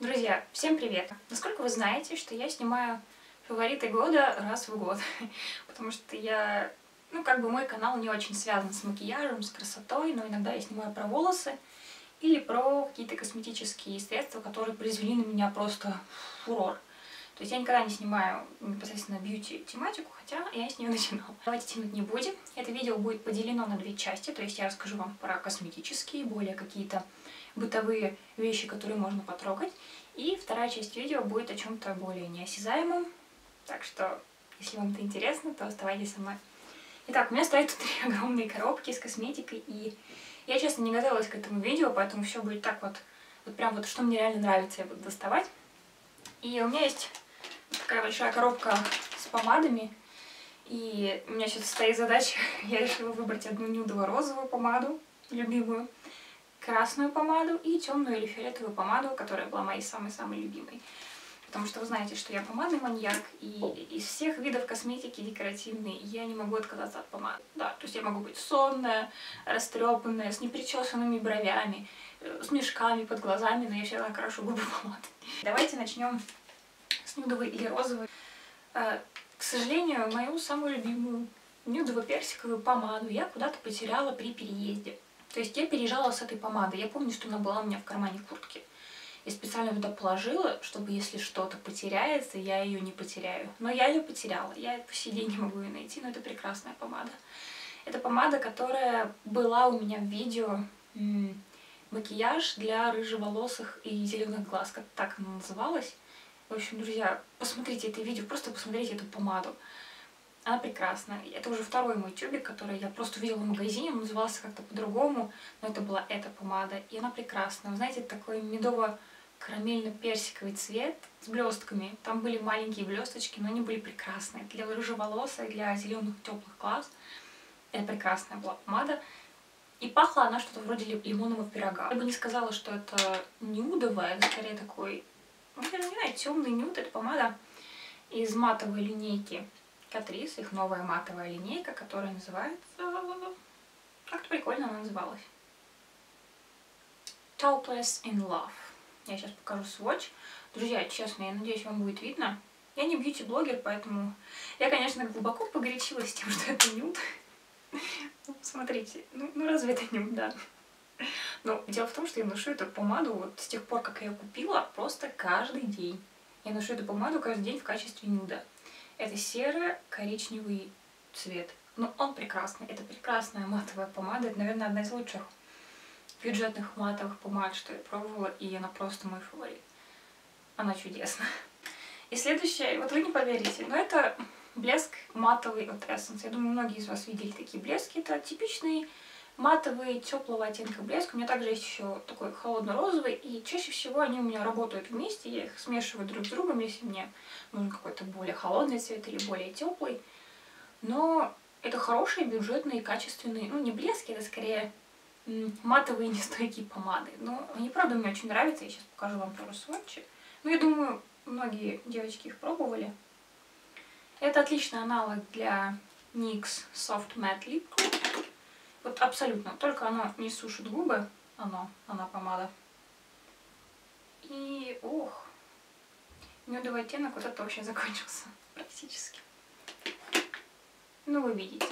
Друзья, всем привет! Насколько вы знаете, что я снимаю фавориты года раз в год, потому что я, ну как бы мой канал не очень связан с макияжем, с красотой, но иногда я снимаю про волосы или про какие-то косметические средства, которые произвели на меня просто фурор. То есть я никогда не снимаю непосредственно бьюти-тематику, хотя я с нее начинала. Давайте тянуть не будем. Это видео будет поделено на две части, то есть я расскажу вам про косметические, более какие-то бытовые вещи, которые можно потрогать. И вторая часть видео будет о чем-то более неосязаемом. Так что, если вам это интересно, то оставайтесь со мной. Итак, у меня стоят тут три огромные коробки с косметикой, и я, честно, не готовилась к этому видео, поэтому все будет так вот, вот прям вот, что мне реально нравится, я буду доставать. И у меня есть такая большая коробка с помадами, и у меня сейчас стоит задача, я решила выбрать одну нюдово-розовую помаду, любимую, красную помаду и темную или фиолетовую помаду, которая была моей самой-самой любимой. Потому что вы знаете, что я помадный маньяк, и из всех видов косметики декоративной я не могу отказаться от помады. Да, то есть я могу быть сонная, растрепанная, с непричесанными бровями, э, с мешками под глазами, но я всегда крашу губы помадой. Давайте начнем с нюдовой или розовой. Э, к сожалению, мою самую любимую нюдово-персиковую помаду я куда-то потеряла при переезде. То есть я переезжала с этой помадой. Я помню, что она была у меня в кармане куртки. И специально туда положила, чтобы если что-то потеряется, я ее не потеряю. Но я ее потеряла. Я по сей день не могу ее найти, но это прекрасная помада. Это помада, которая была у меня в видео макияж для рыжеволосых и зеленых глаз, как так она называлась. В общем, друзья, посмотрите это видео, просто посмотрите эту помаду. Она прекрасна. Это уже второй мой тюбик, который я просто увидела в магазине. Он назывался как-то по-другому, но это была эта помада. И она прекрасна. Вы знаете, такой медово-карамельно-персиковый цвет с блестками. Там были маленькие блесточки, но они были прекрасные. Для рыжеволоса и для зеленых теплых глаз. Это прекрасная была помада. И пахла она что-то вроде лимонного пирога. Я бы не сказала, что это нюдовая, скорее такой, я не знаю, темный нюд. Это помада из матовой линейки Катрис, их новая матовая линейка, которая называется... Как-то прикольно она называлась. Topless in Love. Я сейчас покажу сводч. Друзья, честно, я надеюсь, вам будет видно. Я не бьюти-блогер, поэтому я, конечно, глубоко погорячилась тем, что это нюд. Ну, смотрите, ну, ну разве это нюд, да. Но дело в том, что я ношу эту помаду вот с тех пор, как я ее купила, просто каждый день. Я ношу эту помаду каждый день в качестве нюда. Это серо-коричневый цвет. Но ну, он прекрасный. Это прекрасная матовая помада. Это, наверное, одна из лучших бюджетных матовых помад, что я пробовала. И она просто мой фаворит. Она чудесна. И следующее, вот вы не поверите, но это блеск матовый от Essence. Я думаю, многие из вас видели такие блески. Это типичный матовый, теплого оттенка блеск. У меня также есть еще такой холодно-розовый, и чаще всего они у меня работают вместе, я их смешиваю друг с другом, если мне нужен какой-то более холодный цвет или более теплый. Но это хорошие, бюджетные, качественные, ну не блески, это скорее матовые нестойкие помады. Но они, правда, мне очень нравятся, я сейчас покажу вам пару сводчи. Ну, я думаю, многие девочки их пробовали. Это отличный аналог для NYX Soft Matte Lip Gloss. Вот абсолютно. Только оно не сушит губы. Оно, она помада. И, ох, нюдовый оттенок вот это вообще закончился практически. Ну, вы видите.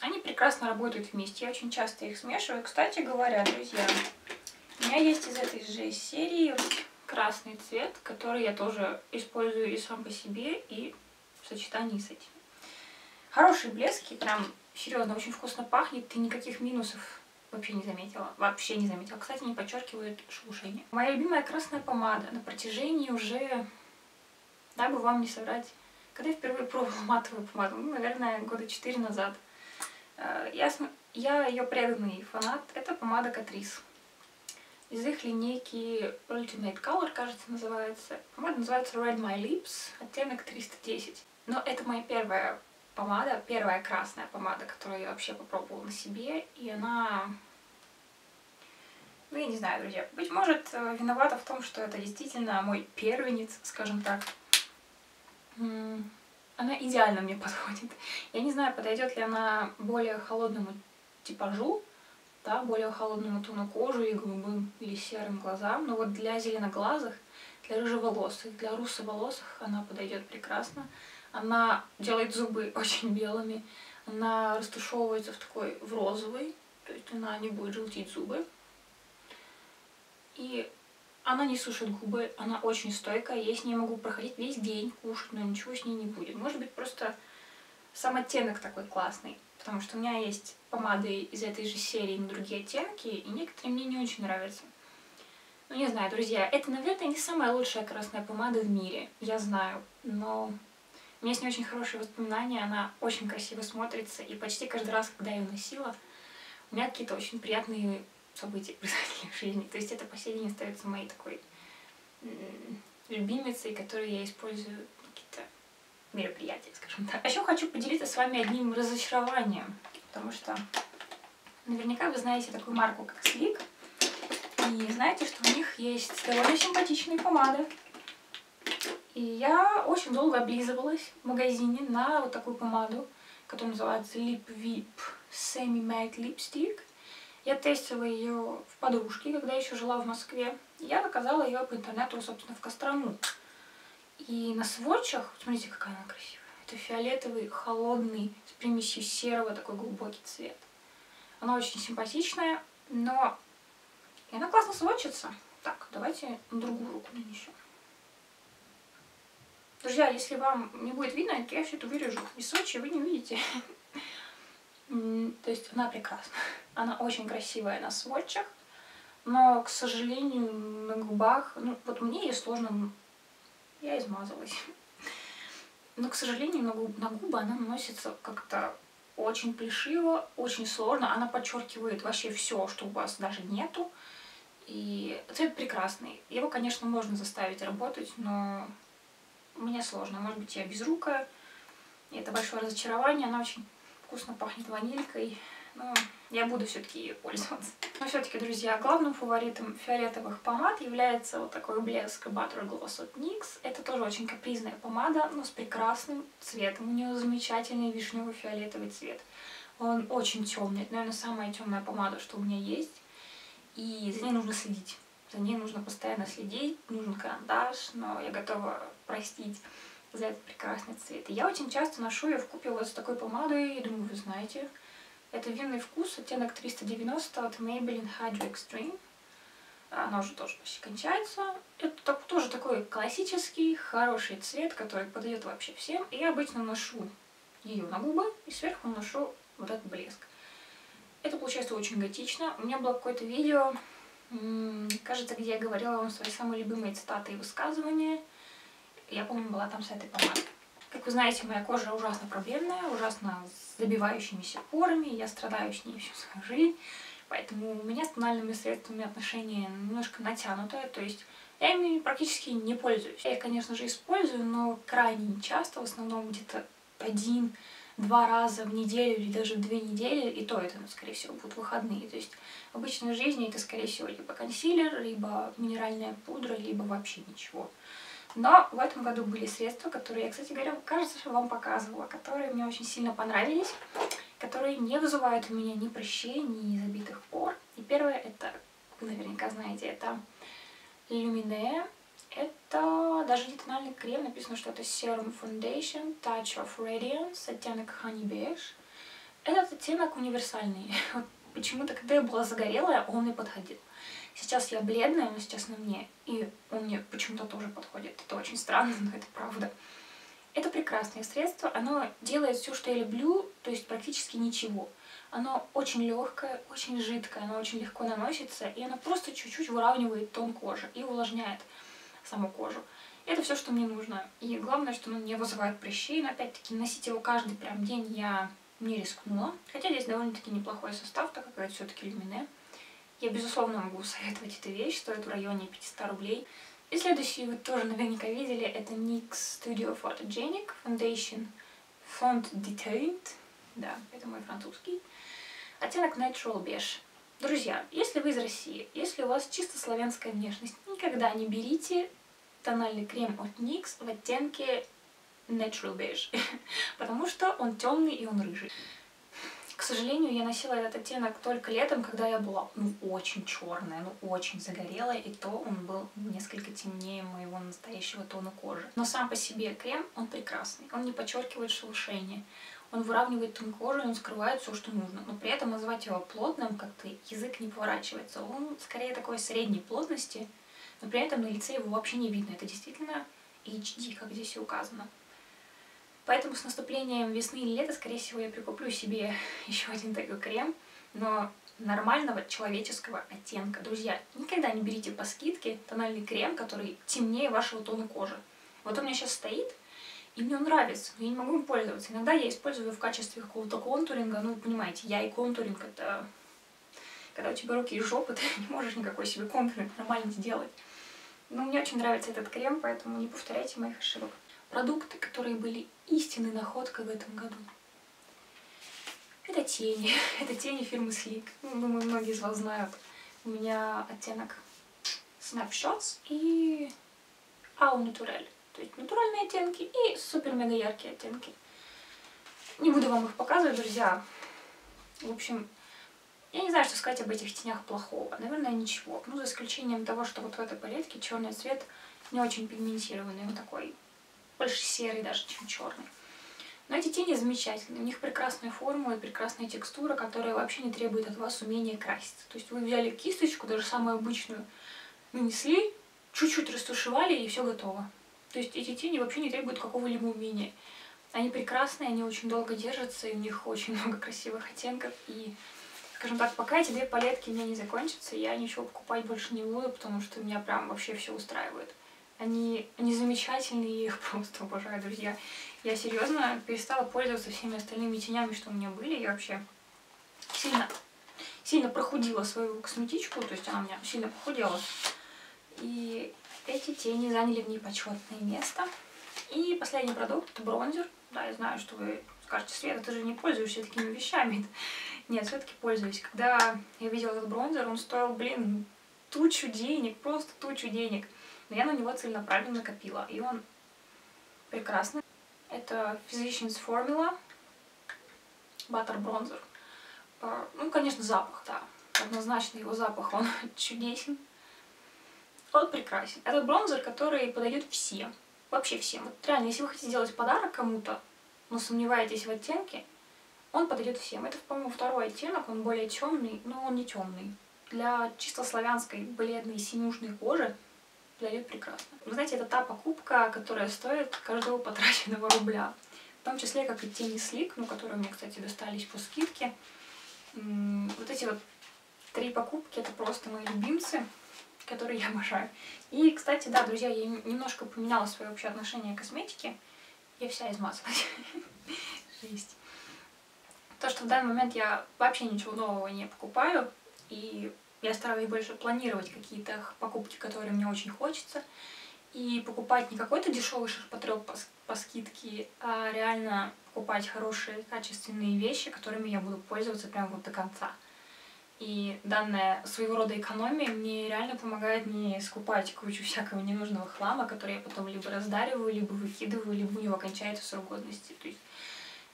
Они прекрасно работают вместе. Я очень часто их смешиваю. Кстати говоря, друзья, у меня есть из этой же серии красный цвет, который я тоже использую и сам по себе, и в сочетании с этим. Хорошие блески, прям серьезно, очень вкусно пахнет, и никаких минусов вообще не заметила. Вообще не заметила. Кстати, не подчеркивает шелушение. Моя любимая красная помада на протяжении уже, да бы вам не соврать, когда я впервые пробовала матовую помаду, ну, наверное, года четыре назад, э, я, я ее преданный фанат, это помада Катрис. Из их линейки Ultimate Color, кажется, называется. Помада называется Red My Lips, оттенок 310. Но это моя первая помада, первая красная помада, которую я вообще попробовала на себе, и она... Ну, я не знаю, друзья, быть может, э, виновата в том, что это действительно мой первенец, скажем так. Она идеально мне подходит. Я не знаю, подойдет ли она более холодному типажу, да, более холодному тону кожи и голубым или серым глазам, но вот для зеленоглазых, для рыжеволосых, для русоволосых она подойдет прекрасно. Она делает зубы очень белыми, она растушевывается в такой, в розовый, то есть она не будет желтить зубы. И она не сушит губы, она очень стойкая, я с ней могу проходить весь день, кушать, но ничего с ней не будет. Может быть, просто сам оттенок такой классный, потому что у меня есть помады из этой же серии на другие оттенки, и некоторые мне не очень нравятся. Ну, не знаю, друзья, это, наверное, не самая лучшая красная помада в мире, я знаю, но у меня с ней очень хорошие воспоминания, она очень красиво смотрится, и почти каждый раз, когда я ее носила, у меня какие-то очень приятные события происходили в жизни. То есть это по сей день остается моей такой любимицей, которую я использую какие-то мероприятия, скажем так. А еще хочу поделиться с вами одним разочарованием, потому что наверняка вы знаете такую марку, как Sleek. И знаете, что у них есть довольно симпатичные помады. И я очень долго облизывалась в магазине на вот такую помаду, которая называется Lip Vip Semi Matte Lipstick. Я тестила ее в подружке, когда еще жила в Москве. Я заказала ее по интернету, собственно, в Кострому. И на сводчах, смотрите, какая она красивая. Это фиолетовый, холодный, с примесью серого, такой глубокий цвет. Она очень симпатичная, но и она классно сводчится. Так, давайте другую руку нанесем. Друзья, если вам не будет видно, я все это вырежу. И Сочи вы не увидите. То есть она прекрасна. Она очень красивая на сводчах. Но, к сожалению, на губах... Ну, вот мне ее сложно... Я измазалась. Но, к сожалению, на, губ, на губы она наносится как-то очень плешиво, очень сложно. Она подчеркивает вообще все, что у вас даже нету. И цвет прекрасный. Его, конечно, можно заставить работать, но мне сложно. Может быть, я безрукая. И это большое разочарование. Она очень вкусно пахнет ванилькой. Но я буду все-таки ее пользоваться. Но все-таки, друзья, главным фаворитом фиолетовых помад является вот такой блеск Butter Gloss от NYX. Это тоже очень капризная помада, но с прекрасным цветом. У нее замечательный вишневый фиолетовый цвет. Он очень темный. Это, наверное, самая темная помада, что у меня есть и за ней нужно следить. За ней нужно постоянно следить, нужен карандаш, но я готова простить за этот прекрасный цвет. И я очень часто ношу ее в купе вот с такой помадой, я думаю, вы знаете. Это винный вкус, оттенок 390 от Maybelline Hydro Extreme. Она уже тоже почти кончается. Это так, тоже такой классический, хороший цвет, который подойдет вообще всем. И я обычно ношу ее на губы и сверху ношу вот этот блеск. Это получается очень готично. У меня было какое-то видео, кажется, где я говорила вам свои самые любимые цитаты и высказывания. Я, помню, была там с этой помадой. Как вы знаете, моя кожа ужасно проблемная, ужасно с забивающимися порами, я страдаю с ней всю свою жизнь. Поэтому у меня с тональными средствами отношения немножко натянутое, то есть я ими практически не пользуюсь. Я их, конечно же, использую, но крайне не часто, в основном где-то один два раза в неделю или даже в две недели, и то это, ну, скорее всего, будут выходные. То есть в обычной жизни это, скорее всего, либо консилер, либо минеральная пудра, либо вообще ничего. Но в этом году были средства, которые я, кстати говоря, кажется, что вам показывала, которые мне очень сильно понравились, которые не вызывают у меня ни прыщей, ни забитых пор. И первое, это, вы наверняка знаете, это Lumine это даже не тональный крем, написано, что это Serum Foundation Touch of Radiance, оттенок Honey Beige. Этот оттенок универсальный. Почему-то, когда я была загорелая, он мне подходил. Сейчас я бледная, но сейчас на мне, и он мне почему-то тоже подходит. Это очень странно, но это правда. Это прекрасное средство, оно делает все, что я люблю, то есть практически ничего. Оно очень легкое, очень жидкое, оно очень легко наносится, и оно просто чуть-чуть выравнивает тон кожи и увлажняет саму кожу. Это все, что мне нужно. И главное, что оно не вызывает прыщей. Но опять-таки носить его каждый прям день я не рискнула. Хотя здесь довольно-таки неплохой состав, так как это все-таки люмине. Я, безусловно, могу советовать эту вещь, стоит в районе 500 рублей. И следующий вы тоже наверняка видели, это NYX Studio Photogenic Foundation Font Detailed. Да, это мой французский. Оттенок Natural Beige. Друзья, если вы из России, если у вас чисто славянская внешность, никогда не берите тональный крем от NYX в оттенке Natural Beige, потому что он темный и он рыжий. К сожалению, я носила этот оттенок только летом, когда я была ну, очень черная, ну очень загорелая, и то он был несколько темнее моего настоящего тона кожи. Но сам по себе крем, он прекрасный. Он не подчеркивает шелушение, он выравнивает тон кожи, он скрывает все, что нужно. Но при этом назвать его плотным, как-то язык не поворачивается. Он скорее такой средней плотности, но при этом на лице его вообще не видно. Это действительно HD, как здесь и указано. Поэтому с наступлением весны или лета, скорее всего, я прикуплю себе еще один такой крем, но нормального человеческого оттенка. Друзья, никогда не берите по скидке тональный крем, который темнее вашего тона кожи. Вот у меня сейчас стоит, и мне он нравится, я не могу им пользоваться. Иногда я использую в качестве какого-то контуринга, ну, понимаете, я и контуринг это... Когда у тебя руки и жопы, ты не можешь никакой себе контуринг нормально сделать. Но мне очень нравится этот крем, поэтому не повторяйте моих ошибок продукты, которые были истинной находкой в этом году. Это тени. Это тени фирмы Sleek. Ну, думаю, многие из вас знают. У меня оттенок Snapshots и Au Naturel. Есть натуральные оттенки и супер-мега яркие оттенки. Не буду вам их показывать, друзья. В общем, я не знаю, что сказать об этих тенях плохого. Наверное, ничего. Ну, за исключением того, что вот в этой палетке черный цвет не очень пигментированный. Он такой больше серый даже, чем черный. Но эти тени замечательные, у них прекрасная форма и прекрасная текстура, которая вообще не требует от вас умения краситься. То есть вы взяли кисточку, даже самую обычную, нанесли, чуть-чуть растушевали и все готово. То есть эти тени вообще не требуют какого-либо умения. Они прекрасные, они очень долго держатся, и у них очень много красивых оттенков. И, скажем так, пока эти две палетки у меня не закончатся, я ничего покупать больше не буду, потому что меня прям вообще все устраивает. Они, они замечательные, я их просто обожаю, друзья. Я серьезно перестала пользоваться всеми остальными тенями, что у меня были. Я вообще сильно, сильно прохудила свою косметичку, то есть она у меня сильно похудела. И эти тени заняли в ней почетное место. И последний продукт бронзер. Да, я знаю, что вы скажете, Света, ты же не пользуешься такими вещами. Нет, все-таки пользуюсь. Когда я видела этот бронзер, он стоил, блин, тучу денег, просто тучу денег. Но я на него целенаправленно накопила. И он прекрасный. Это Physicians Formula Butter Bronzer. А, ну, конечно, запах, да. Однозначно его запах, он чудесен. Он прекрасен. Это бронзер, который подойдет всем. Вообще всем. Вот реально, если вы хотите сделать подарок кому-то, но сомневаетесь в оттенке, он подойдет всем. Это, по-моему, второй оттенок, он более темный, но он не темный. Для чисто славянской бледной синюшной кожи подойдет прекрасно. Вы знаете, это та покупка, которая стоит каждого потраченного рубля. В том числе, как и тени слик, ну, которые мне, кстати, достались по скидке. Вот эти вот три покупки, это просто мои любимцы, которые я обожаю. И, кстати, да, друзья, я немножко поменяла свое общее отношение к косметике. Я вся измазалась. Жесть. То, что в данный момент я вообще ничего нового не покупаю, и я стараюсь больше планировать какие-то покупки, которые мне очень хочется. И покупать не какой-то дешевый ширпотреб по, по скидке, а реально покупать хорошие, качественные вещи, которыми я буду пользоваться прямо вот до конца. И данная своего рода экономия мне реально помогает не скупать кучу всякого ненужного хлама, который я потом либо раздариваю, либо выкидываю, либо у него кончается срок годности. То есть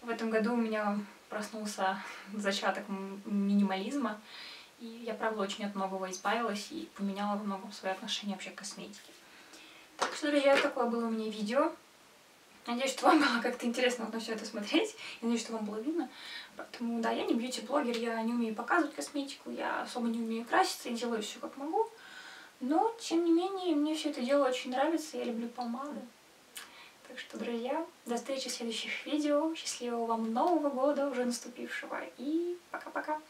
в этом году у меня проснулся зачаток минимализма, и я, правда, очень от многого избавилась и поменяла во многом свои отношения вообще к косметике. Так что, друзья, такое было у меня видео. Надеюсь, что вам было как-то интересно вот на все это смотреть. Я надеюсь, что вам было видно. Поэтому, да, я не бьюти-блогер, я не умею показывать косметику, я особо не умею краситься и делаю все как могу. Но, тем не менее, мне все это дело очень нравится, я люблю помады. Так что, друзья, до встречи в следующих видео. Счастливого вам Нового года, уже наступившего. И пока-пока.